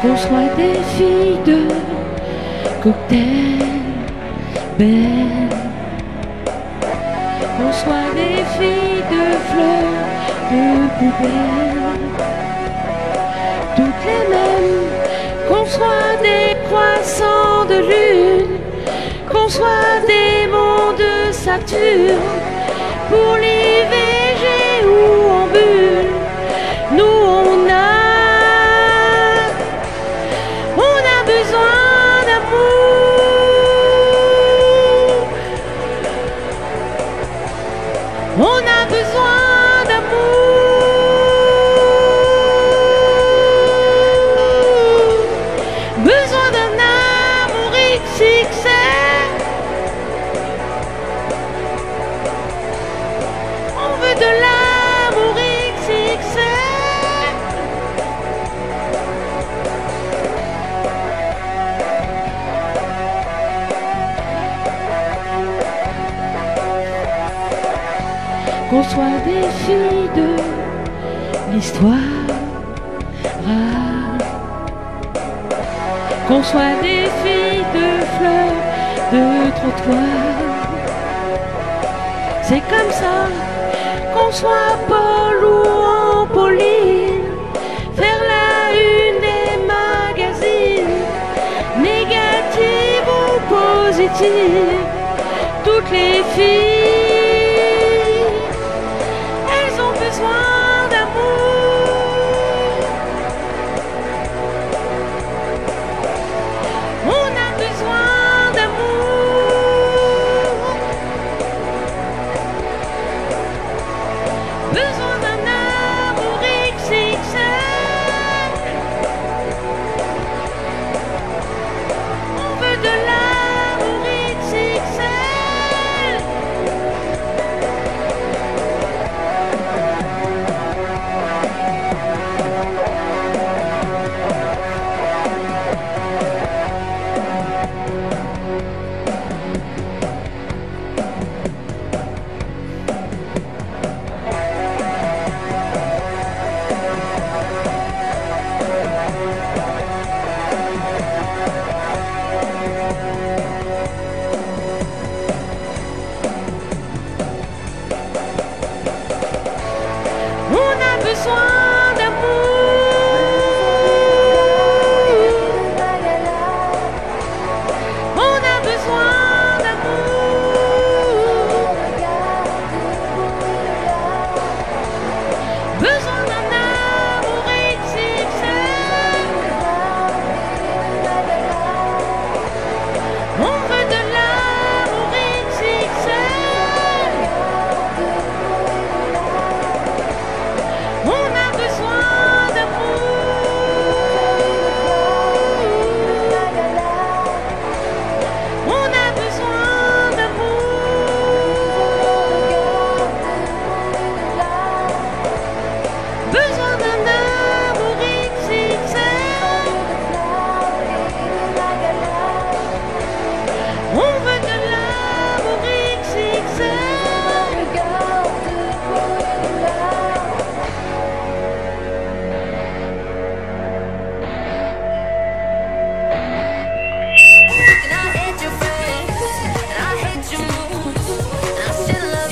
qu'on soit des filles de cocktail belles, qu'on soit des filles de fleurs de poubelle, toutes les mêmes, qu'on soit des croissants de lune, qu'on soit des monts de Saturne, pour l'IVG qu'on soit des filles de l'histoire, qu'on soit des filles de fleurs de trottoir. C'est comme ça qu'on soit Paul ou en Pauline, faire la une des magazines, négative ou positive, toutes les filles, On a besoin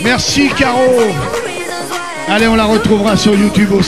Merci Caro. Allez, on la retrouvera sur YouTube aussi.